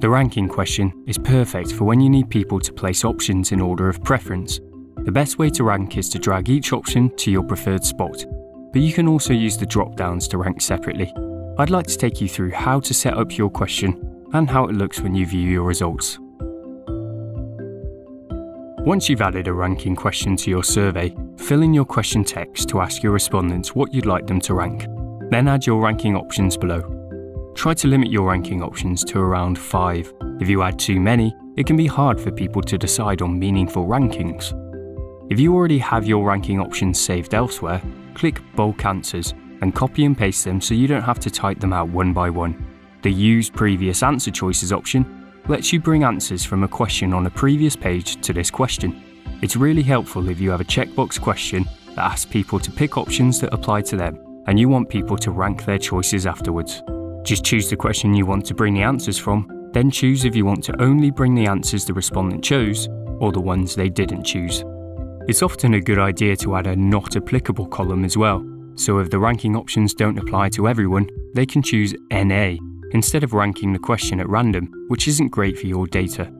The ranking question is perfect for when you need people to place options in order of preference. The best way to rank is to drag each option to your preferred spot, but you can also use the drop downs to rank separately. I'd like to take you through how to set up your question and how it looks when you view your results. Once you've added a ranking question to your survey, fill in your question text to ask your respondents what you'd like them to rank. Then add your ranking options below. Try to limit your ranking options to around 5. If you add too many, it can be hard for people to decide on meaningful rankings. If you already have your ranking options saved elsewhere, click Bulk Answers and copy and paste them so you don't have to type them out one by one. The Use Previous Answer Choices option lets you bring answers from a question on a previous page to this question. It's really helpful if you have a checkbox question that asks people to pick options that apply to them and you want people to rank their choices afterwards. Just choose the question you want to bring the answers from, then choose if you want to only bring the answers the respondent chose or the ones they didn't choose. It's often a good idea to add a not applicable column as well, so if the ranking options don't apply to everyone, they can choose NA instead of ranking the question at random, which isn't great for your data.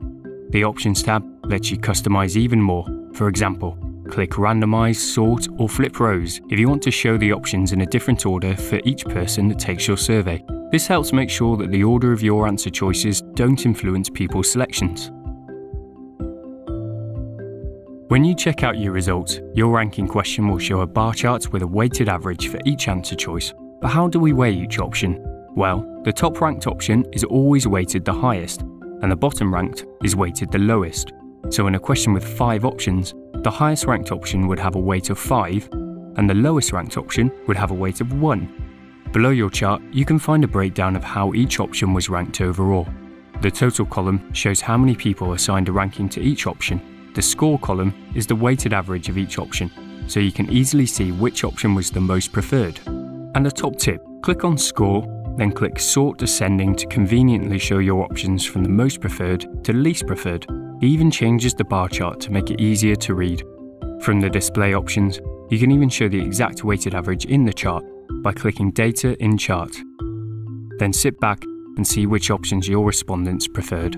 The Options tab lets you customize even more. For example, click Randomize, Sort, or Flip Rows if you want to show the options in a different order for each person that takes your survey. This helps make sure that the order of your answer choices don't influence people's selections. When you check out your results, your ranking question will show a bar chart with a weighted average for each answer choice. But how do we weigh each option? Well, the top ranked option is always weighted the highest, and the bottom ranked is weighted the lowest. So in a question with five options, the highest ranked option would have a weight of 5, and the lowest ranked option would have a weight of 1. Below your chart, you can find a breakdown of how each option was ranked overall. The total column shows how many people assigned a ranking to each option. The score column is the weighted average of each option, so you can easily see which option was the most preferred. And a top tip, click on Score, then click Sort Descending to conveniently show your options from the most preferred to least preferred. Even changes the bar chart to make it easier to read. From the display options, you can even show the exact weighted average in the chart by clicking Data in Chart. Then sit back and see which options your respondents preferred.